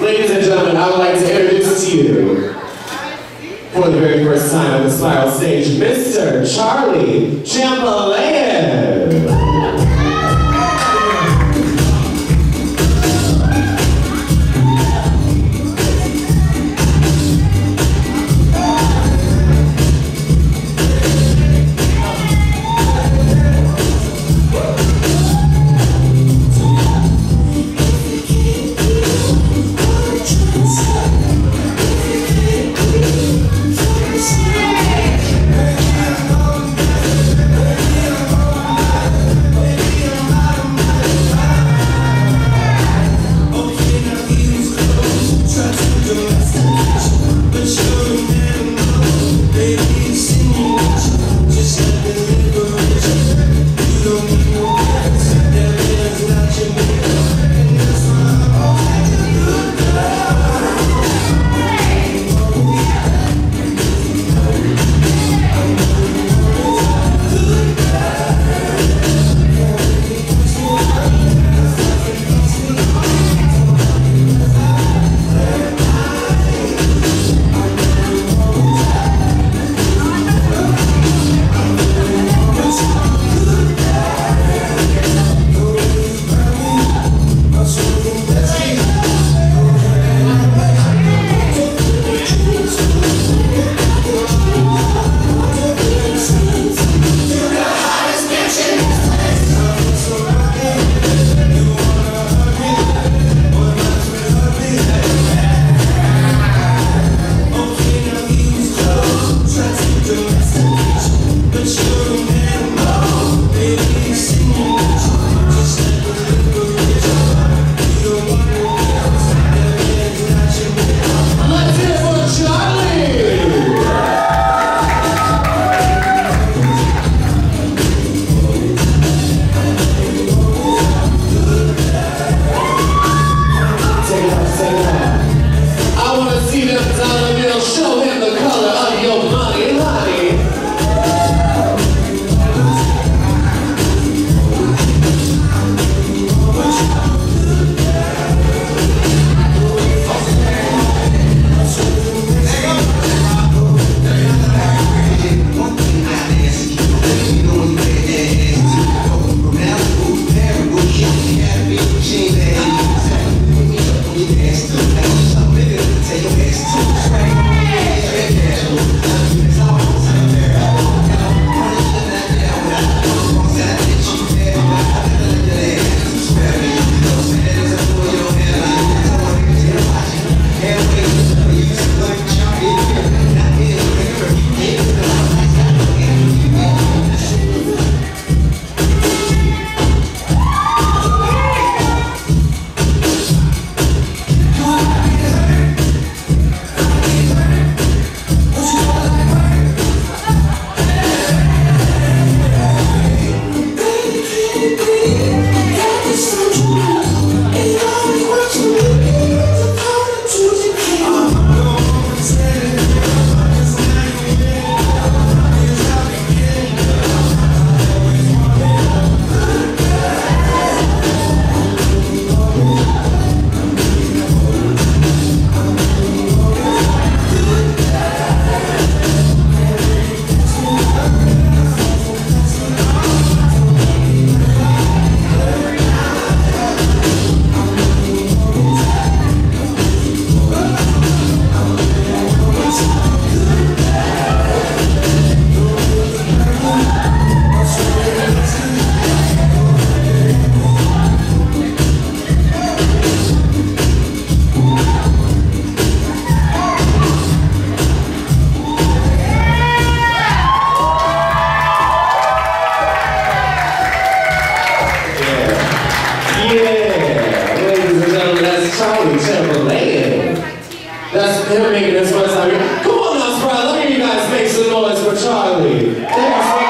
Ladies and gentlemen, I would like to introduce to you, for the very first time on the Spiral stage, Mr. Charlie Champlayin. Making here. Come on now, let me you guys make some noise for Charlie. Thank you so